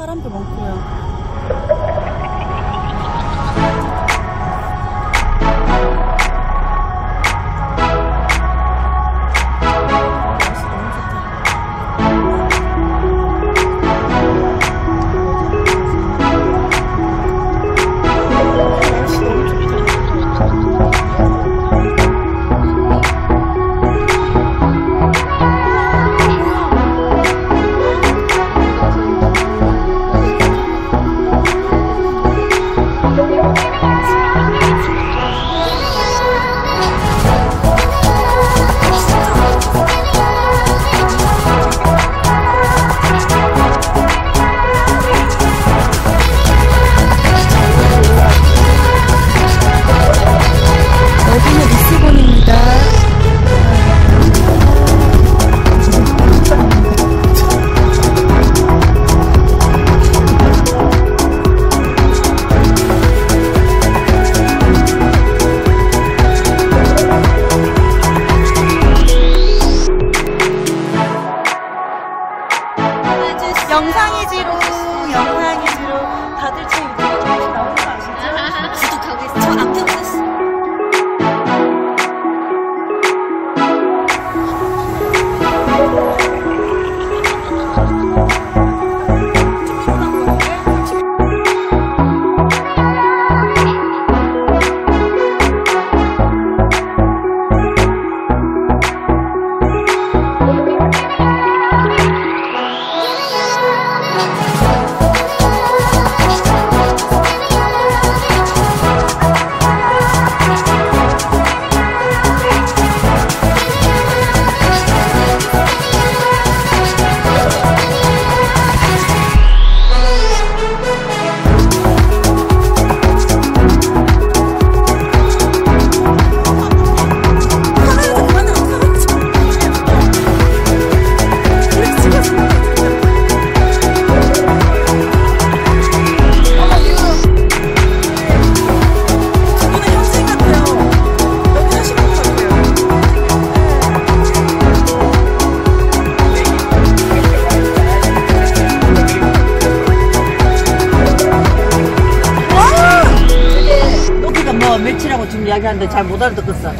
사람도 많고요. 저분 못 알아듣겠어.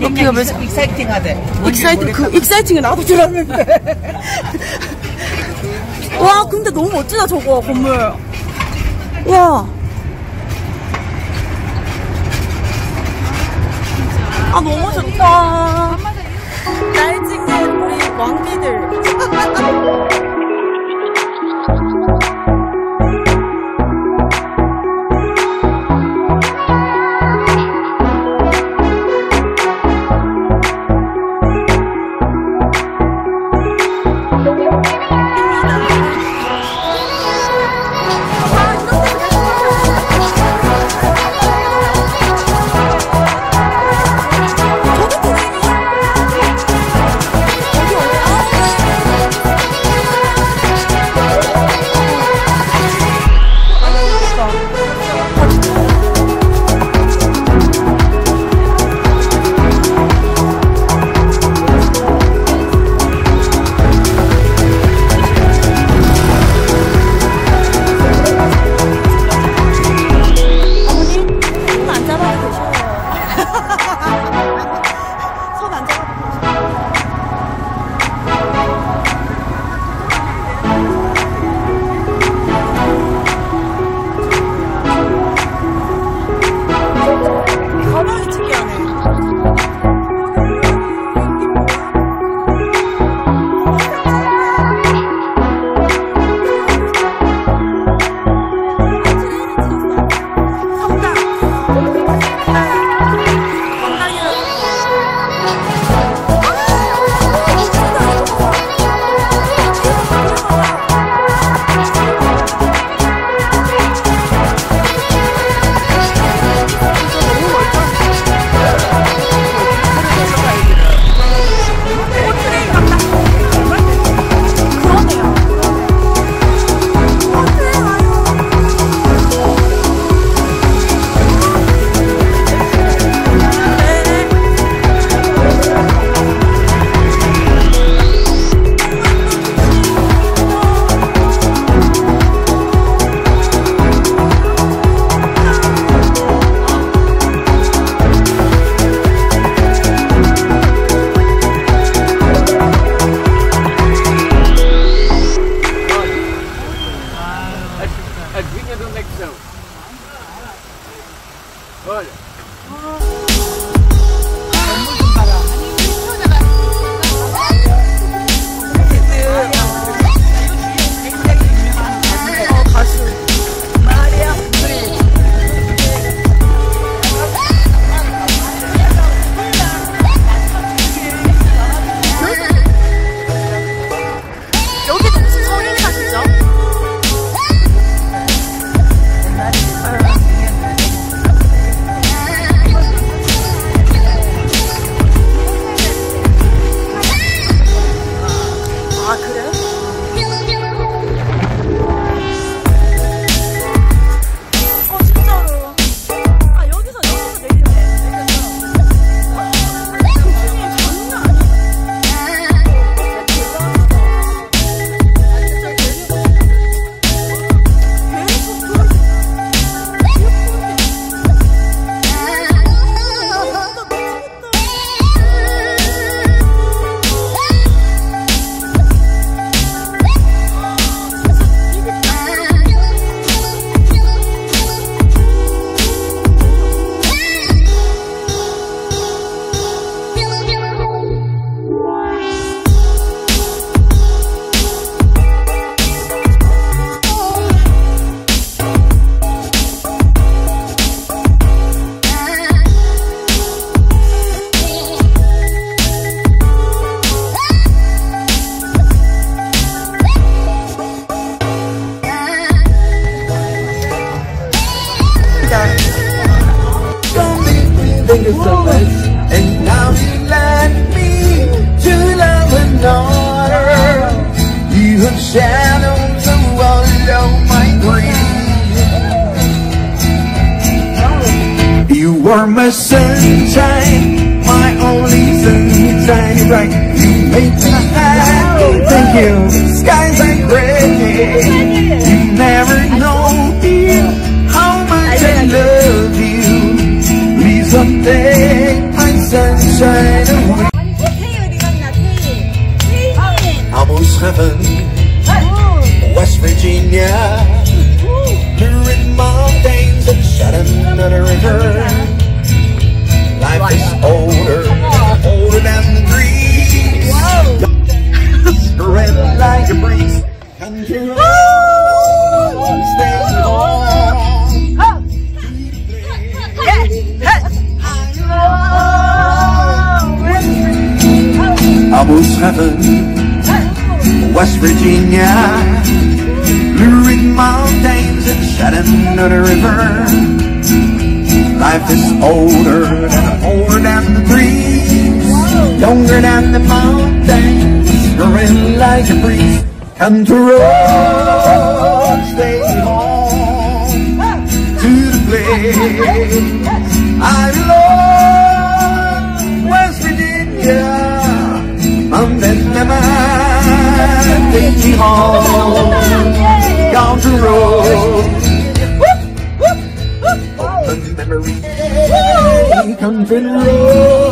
여기가 며칠- 익사이팅하대. 익사이팅 그 익사이팅에 나도 줄 알았는데. 와 근데 너무 멋지다 저거 건물. 와. 아 너무 좋다. 날 찍는 우리 왕비들. Thank you so much. And now you led me to love and honor. You have shadowed the world of my dreams. You were my sunshine, my only sunshine, right? You made me Life is older than I'm older than the trees, younger than the mountains, growing like a breeze. Come to road, stay home to the place I love West Virginia, Mountain Never, take me home, Come to road. country road.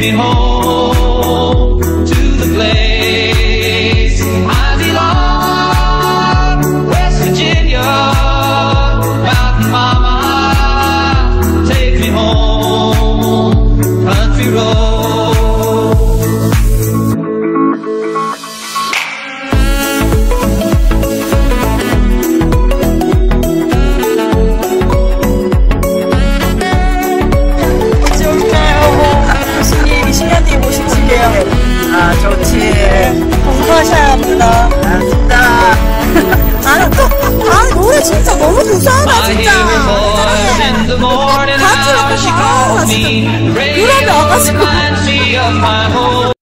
me home to the place I belong, West Virginia, Mountain Mama, take me home, country road. You don't know.